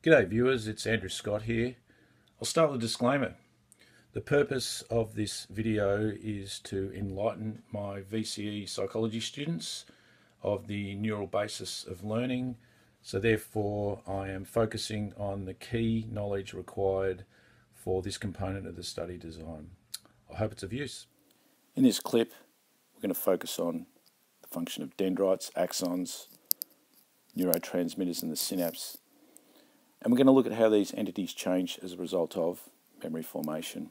G'day viewers, it's Andrew Scott here. I'll start with a disclaimer. The purpose of this video is to enlighten my VCE psychology students of the neural basis of learning. So therefore I am focusing on the key knowledge required for this component of the study design. I hope it's of use. In this clip we're going to focus on the function of dendrites, axons, neurotransmitters and the synapse. And we're going to look at how these entities change as a result of memory formation.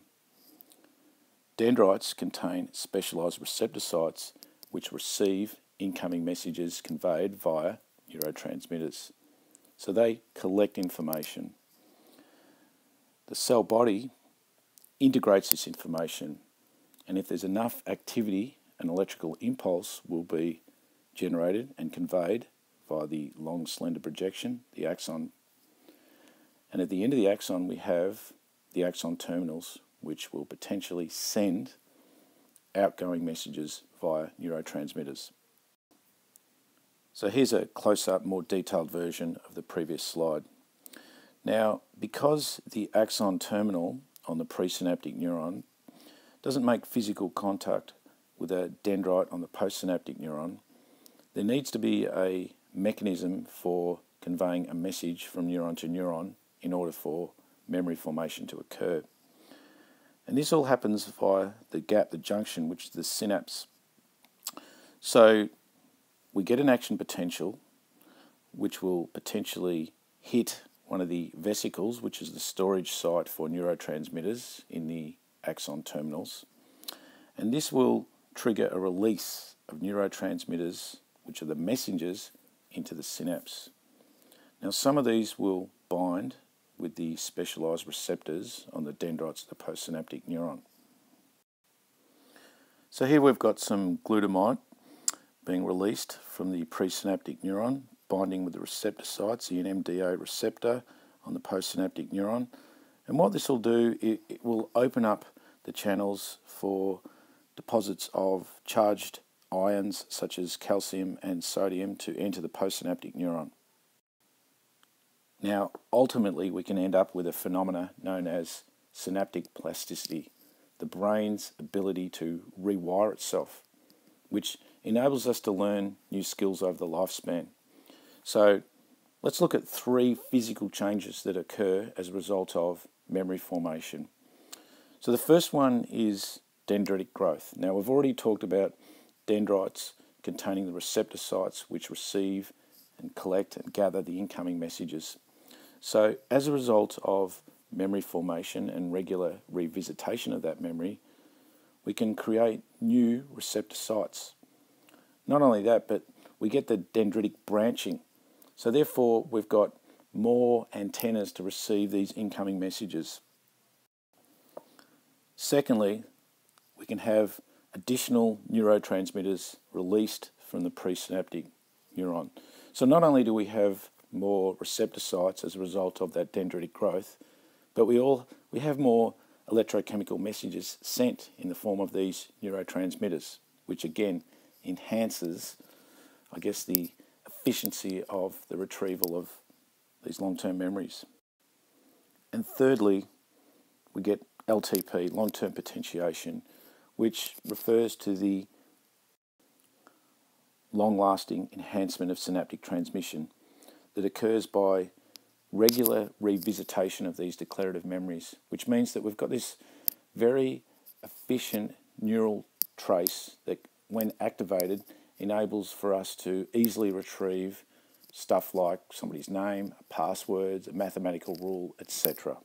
Dendrites contain specialized receptor sites which receive incoming messages conveyed via neurotransmitters. So they collect information. The cell body integrates this information and if there's enough activity, an electrical impulse will be generated and conveyed via the long slender projection, the axon. And at the end of the axon, we have the axon terminals, which will potentially send outgoing messages via neurotransmitters. So here's a close-up, more detailed version of the previous slide. Now, because the axon terminal on the presynaptic neuron doesn't make physical contact with a dendrite on the postsynaptic neuron, there needs to be a mechanism for conveying a message from neuron to neuron in order for memory formation to occur. And this all happens via the gap, the junction, which is the synapse. So we get an action potential which will potentially hit one of the vesicles, which is the storage site for neurotransmitters in the axon terminals. And this will trigger a release of neurotransmitters, which are the messengers into the synapse. Now some of these will bind the specialized receptors on the dendrites of the postsynaptic neuron. So here we've got some glutamate being released from the presynaptic neuron, binding with the receptor sites, the NMDA receptor on the postsynaptic neuron. And what this will do, it, it will open up the channels for deposits of charged ions such as calcium and sodium to enter the postsynaptic neuron. Now, ultimately, we can end up with a phenomena known as synaptic plasticity, the brain's ability to rewire itself, which enables us to learn new skills over the lifespan. So, let's look at three physical changes that occur as a result of memory formation. So, the first one is dendritic growth. Now, we've already talked about dendrites containing the receptor sites which receive and collect and gather the incoming messages. So, as a result of memory formation and regular revisitation of that memory, we can create new receptor sites. Not only that, but we get the dendritic branching. So, therefore, we've got more antennas to receive these incoming messages. Secondly, we can have additional neurotransmitters released from the presynaptic neuron. So not only do we have more receptor sites as a result of that dendritic growth, but we all we have more electrochemical messages sent in the form of these neurotransmitters, which again enhances, I guess, the efficiency of the retrieval of these long-term memories. And thirdly, we get LTP, long-term potentiation, which refers to the long-lasting enhancement of synaptic transmission that occurs by regular revisitation of these declarative memories, which means that we've got this very efficient neural trace that, when activated, enables for us to easily retrieve stuff like somebody's name, passwords, a mathematical rule, etc.